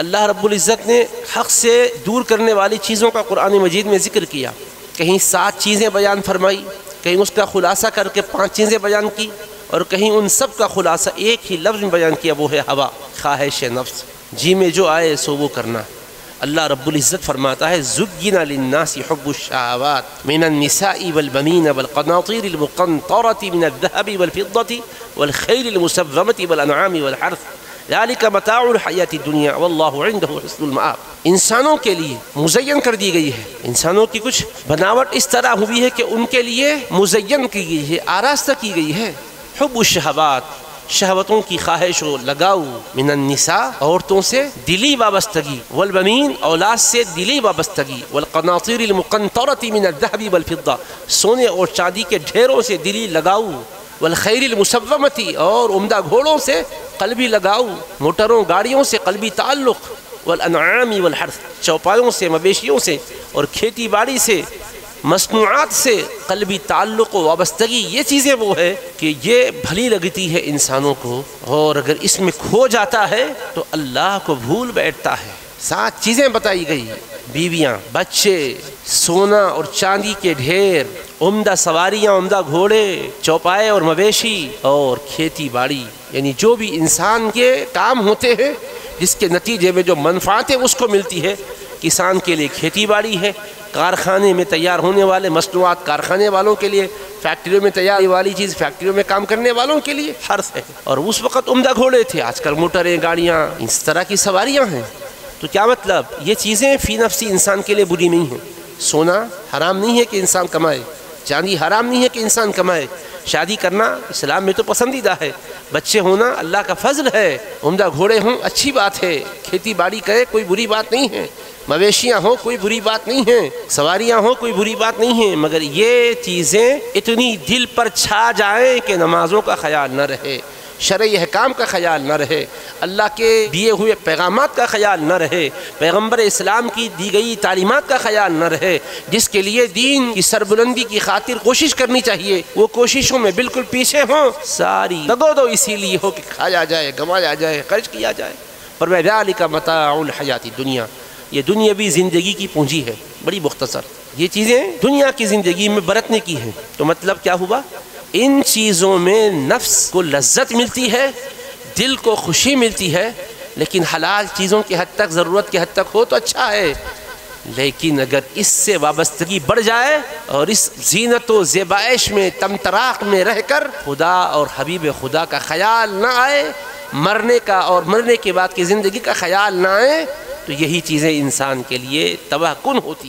اللہ رب العزت نے حق سے دور کرنے والی چیزوں کا قرآن مجید میں ذکر کیا۔ کہیں سات چیزیں بیان فرمائی، کہیں اس کا خلاصہ کر کے پانچ چیزیں بیان کی اور کہیں ان سب کا خلاصہ ایک ہی لفظ میں بیان کیا، وہ ہے ہوا، خواہش نفس۔ جی میں جو آئے سو وہ کرنا۔ اللہ رب العزت فرماتا ہے زگین للناس حب الشہوات من النساء والبنین والقناطیر المقنطرة من الذهب والفضة والخيل المسومة والانعام والحرث۔ ذلك متاع الحیات الدنیا واللہ عنده حسن المآب. انسانوں کے لیے مزین کر دی گئی ہے۔ انسانوں کی کچھ بناوٹ اس طرح ہوئی ہے کہ ان کے لیے مزین کی گئی ہے، آراستہ کی گئی ہے۔ حب الشہوات، شہوتوں کی خواہش و لگاؤ من النساء، عورتوں سے دلی وابستگی۔ والبنین، اولاد سے دلی وابستگی۔ والقناطیر المقنطرة من الذهب والفضة۔ سونے اور چاندی کے ڈھیروں سے دلی لگاؤ۔ والخیر المسومتی اور عمدہ گھوڑوں سے قلبی لگاؤ، موٹروں، گاڑیوں سے قلبی تعلق، والانعام والحرث، چوپایوں سے، مویشیوں سے، اور کھیتی باڑی سے، مصنوعات سے قلبی تعلق و وابستگی، یہ چیزیں وہ ہے کہ یہ بھلی لگتی ہے انسانوں کو، اور اگر اس میں کھو جاتا ہے تو اللہ کو بھول بیٹھتا ہے۔ سات چیزیں بتائی گئی۔ بیویاں، بچے، سونا اور چاندی کے ڈھیر، عمدہ سواریاں، عمدہ گھوڑے، چوپائے اور مویشی اور کھیتی باڑی۔ یعنی جو بھی انسان کے کام ہوتے ہیں، جس کے نتیجے میں جو منفعتیں اس کو ملتی ہے۔ کسان کے لیے کھیتی باڑی ہے، کارخانے میں تیار ہونے والے، مصنوعات کارخانے والوں کے لیے، فیکٹریوں میں تیار والی چیز، فیکٹریوں میں کام کرنے والوں کے لیے حرف ہے۔ اور اس وقت عمدہ گھوڑے تھے۔ آج کل موٹریں، گاڑیاں، اس طرح کی سواریاں ہیں۔ تو کیا مطلب؟ یہ چیزیں فی نفسی انسان کے لیے بری نہیں ہیں۔ سونا حرام نہیں ہے کہ انسان کمائے۔ چاندی حرام نہیں ہے کہ انسان کمائے۔ شادی کرنا اسلام میں تو پسندیدہ ہے۔ بچے ہونا اللہ کا فضل ہے۔ عمدہ گھوڑے ہوں، اچھی بات ہے۔ کھیتی باڑی کرے، کوئی بری بات نہیں ہے۔ مویشیاں ہوں، کوئی بری بات نہیں ہے۔ سواریاں ہوں، کوئی بری بات نہیں ہے۔ مگر یہ چیزیں اتنی دل پر چھا جائیں کہ نمازوں کا خیال نہ رہے۔ شرعی حکام کا خیال نہ رہے، اللہ کے دیے ہوئے پیغامات کا خیال نہ رہے، پیغمبر اسلام کی دی گئی تعلیمات کا خیال نہ رہے، جس کے لیے دین کی سربلندی کی خاطر کوشش کرنی چاہیے، وہ کوششوں میں بالکل پیچھے ہوں۔ ساری دگو دو اسی لیے ہو کہ کھایا جائے، گنوایا جائے، خرچ کیا جائے۔ پر میں کا متاع الحیاتی دنیا یہ دنیاوی زندگی کی پونجی ہے، بڑی مختصر۔ یہ چیزیں دنیا کی زندگی میں برتنے کی ہیں۔ تو مطلب کیا ہوا؟ ان چیزوں میں نفس کو لذت ملتی ہے، دل کو خوشی ملتی ہے، لیکن حلال چیزوں کی حد تک، ضرورت کی حد تک ہو تو اچھا ہے۔ لیکن اگر اس سے وابستگی بڑھ جائے اور اس زینت و زیبائش میں تمتراق میں رہ کر خدا اور حبیب خدا کا خیال نہ آئے، مرنے کا اور مرنے کے بعد کی زندگی کا خیال نہ آئے، تو یہی چیزیں انسان کے لیے تباہ کن ہوتی۔